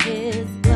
his